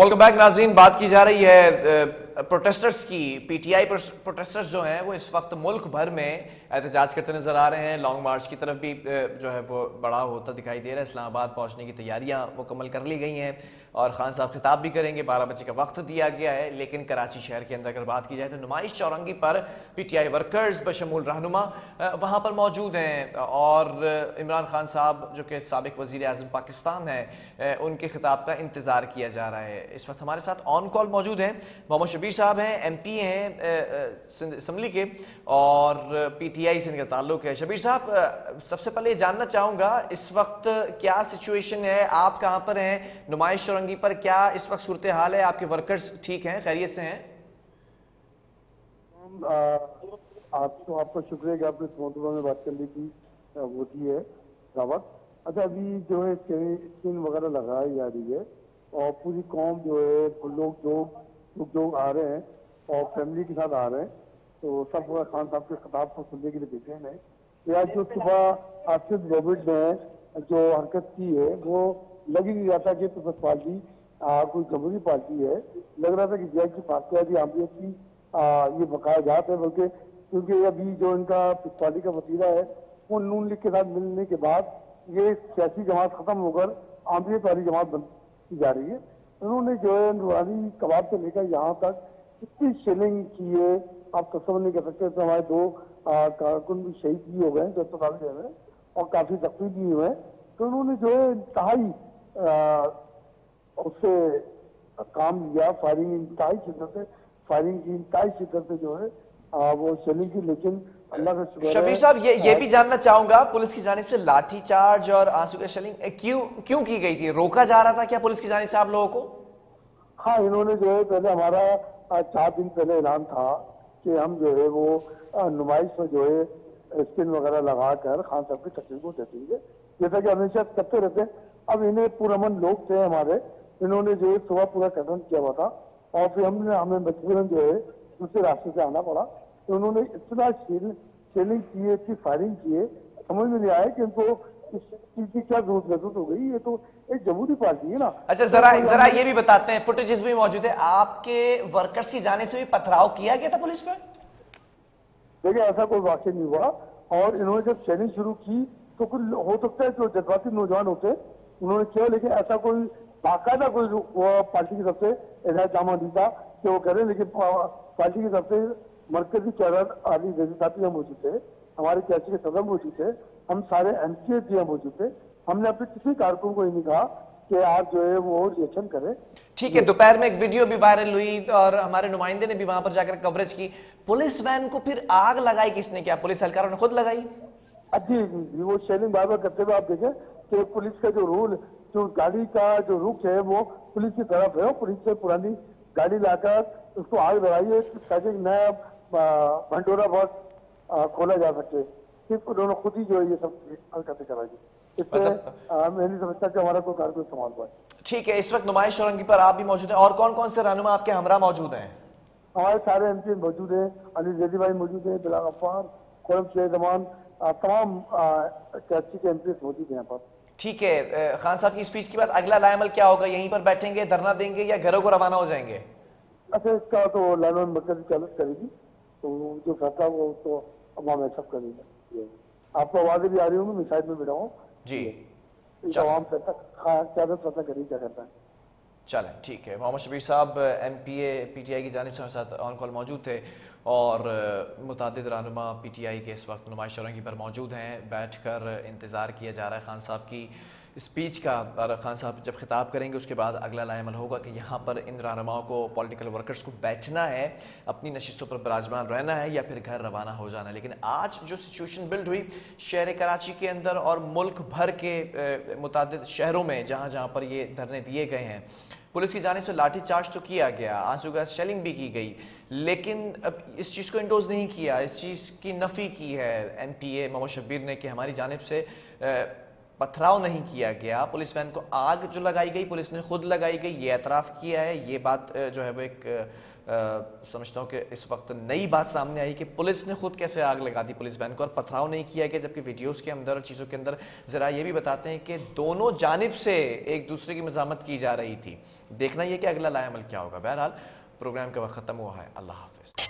Welcome back नाजीन बात की जा रही है प्रोटेस्टर्स की पीटीआई प्रोटेस्टर्स जो हैं, वो इस वक्त मुल्क भर में एहतजाज करते नज़र आ रहे हैं। लॉन्ग मार्च की तरफ़ भी जो है वो बड़ा होता दिखाई दे रहा है। इस्लामाबाद पहुँचने की तैयारियाँ मुकम्मल कर ली गई हैं और खान साहब खिताब भी करेंगे। बारह बजे का वक्त दिया गया है, लेकिन कराची शहर के अंदर अगर बात की जाए तो नुमाइश चौरंगी पर पीटीआई वर्कर्स बशमूल रहनुमा वहाँ पर मौजूद हैं। और इमरान खान साहब, जो कि सबक वजी अजम पाकिस्तान हैं उनके खिताब का इंतज़ार किया जा रहा है। इस वक्त हमारे साथ ऑन कॉल मौजूद हैं। मोहम्मद शबीर साहब हैं एम पी हैं असम्बली के, और पी टी आई से इनका ताल्लुक है। शबीर साहब सबसे पहले जानना चाहूँगा, इस वक्त क्या सिचुएशन है? आप कहाँ पर हैं? नुमाइश चौरंगी पर क्या इस वक्त सूरत हाल है? आपके वर्कर्स ठीक हैं? खैरियत से हैं? आप तो आपका शुक्रिया कि आपने इस में बात करने की वो दी है, दावत। अच्छा अभी जो है स्किन वगैरह लगाई जा रही है, और पूरी कौम जो है लोग जो लोग आ रहे हैं और फैमिली के साथ आ रहे हैं तो सब खान साहब के खिताब को सुनने के लिए बैठे हैं। तो आज जो सुबह आसिफ रोबिट ने जो हरकत की है, वो लग ही नहीं रहा था कि पीपल्स पार्टी कोई जमहूरी पार्टी है। लग रहा था कि जय की फाकियाती आमियत की ये बकाया जात है, बल्कि क्योंकि अभी जो इनका पार्टी का वतीरा है, वो नून लीग के साथ मिलने के बाद ये सियासी जमात खत्म होकर आमियत वाली जमात बन जा रही है। उन्होंने जो है नूरानी कबाब से लेकर यहाँ तक कितनी शेलिंग की है। आप तस्वर नहीं कर सकते तो हमारे दो कारकुन भी शहीद भी हो गए जो अस्पताल गए हुए और काफ़ी जख्मी भी हुए तो उन्होंने जो है इंतहाई उससे काम लिया, फायरिंग इंतहाई शिद्दत से, फायरिंग की इंतहाई शिद्दत से जो है वो शेलिंग की, लेकिन शबीर साहब ये ये भी जानना चाहूँगा पुलिस की जानिब से लाठी चार्ज और आँसू के शलिंग क्यों क्यों की गई थी? रोका जा रहा था क्या पुलिस की जानिब से आप लोगों को? हाँ इन्होंने जो है पहले हमारा चार दिन पहले ऐलान था कि हम जो है वो नुमाइश में जो है स्किन वगैरह लगाकर खान साहब की तस्वीर को देखेंगे जैसा कि हमेशा करते रहते अब इन्हें पुरमन लोग थे हमारे इन्होंने जो है सुबह पूरा कथन किया हुआ था और फिर हमने हमें मजबूरन जो है दूसरे रास्ते से आना पड़ा। तो उन्होंने इतना शेलिंग किए इतनी फायरिंग किए समझ में नहीं आया कि उनको इस चीज़ की क्या ज़रूरत हो गई। ये तो एक जमहूरी पार्टी है ना। अच्छा जरा जरा ये भी बताते हैं फुटेजेस भी मौजूद है। आपके वर्कर्स की जाने से भी पथराव किया गया था पुलिस पर देखिए ऐसा कोई वाक्य नहीं हुआ। और इन्होंने जब शेलिंग शुरू की तो कुछ हो सकता है जो जज्बाती नौजवान होते। उन्होंने किया लेकिन ऐसा कोई बाकायदा कोई पार्टी की तरफ़ से हिदायत जामा नहीं था कि वो करें लेकिन पार्टी की तरफ़ से मरकजी चैरर आली रज़ी साहब यहाँ मौजूद थे हमारे कैसी के सदर मौजूद थे हम सारे एम सी एस यहाँ मौजूद थे। हमने अपने किसी कारकुन को ही नहीं कहा कि आप जो है वो रिएक्शन करें। ठीक है दोपहर में एक वीडियो भी वायरल हुई और हमारे नुमाइंदे ने भी वहाँ पर जाकर कवरेज की। पुलिस वैन को फिर आग लगाई किसने? क्या पुलिस एहलकारों ने खुद लगाई? जी जी वो शेयरिंग बार बार करते हुए आप देखें कि पुलिस का जो रूल जो गाड़ी का जो रुख है वो पुलिस की तरफ़ है पुलिस से पुरानी गाड़ी लाकर उसको आग लगाई ताकि नया भंडोरा बहुत खोला जा सके सिर्फ़ उन्होंने खुद ही जो है ये सब हरकतें कराई। इससे मतलब- मैं नहीं समझता कि हमारा कोई कार्य इस्तेमाल हुआ ठीक है इस वक्त नुमाइश चौरंगी पर आप भी मौजूद हैं। और कौन कौन से रहनुमा आपके हमरा मौजूद हैं? हमारे सारे एम पी मौजूद हैं। अली जैदी भाई मौजूद हैं बिलाल अफार खुरम शेख जमान तमाम कराची के एम पी मौजूद हैं यहाँ पर। ठीक है खान साहब की स्पीच के बाद अगला लाइमल क्या होगा? यहीं पर बैठेंगे धरना देंगे या घरों को रवाना हो जाएँगे? अच्छा इसका तो लाइमल मरकज चालू करेगी। तो जो फैसला वो तो अवाम एक्सेप्ट करेगा आपको आवाज़ें भी आ रही होंगी मैं साइड में बैठा हूँ। जी। अवाम फैसला क्या फैसला करेगी क्या करता है? चलें ठीक है। मोहम्मद शबीर साहब M P A P T I की जानब से हमारे साथ ऑन कॉल मौजूद थे और मुतद रहनुमा पी टी आई के इस वक्त नुमाइश चौरंगी पर मौजूद हैं। बैठ कर इंतज़ार किया जा रहा है खान साहब की। स्पीच का खान साहब जब खिताब करेंगे, उसके बाद अगला लाएमल होगा कि यहाँ पर इन रहनुमाओं को पॉलिटिकल वर्कर्स को बैठना है, अपनी नशिस्तों पर बराजमान रहना है या फिर घर रवाना हो जाना है। लेकिन आज जो सिचुएशन बिल्ड हुई, शहर कराची के अंदर और मुल्क भर के मुतद शहरों में, जहाँ जहाँ पर ये धरने दिए गए हैं, पुलिस की जानब से लाठी चार्ज तो किया गया आँसू गैस शेलिंग भी की गई, लेकिन अब इस चीज़ को इंडोज नहीं किया, इस चीज़ की नफ़ी की है M P A Mohammad Shabbir ने कि हमारी जानब से पथराव नहीं किया गया। पुलिस वैन को आग जो लगाई गई, पुलिस ने खुद लगाई गई, ये एतराफ़ किया है। ये बात जो है वो एक समझता हूँ कि इस वक्त नई बात सामने आई कि पुलिस ने खुद कैसे आग लगा दी पुलिस वैन को और पथराव नहीं किया गया, जबकि वीडियोस के अंदर और चीज़ों के अंदर ज़रा ये भी बताते हैं कि दोनों जानब से एक दूसरे की मजामत की जा रही थी। देखना यह कि अगला लायामल क्या होगा। बहरहाल, प्रोग्राम का वक्त ख़त्म हुआ है। अल्लाह हाफिज़।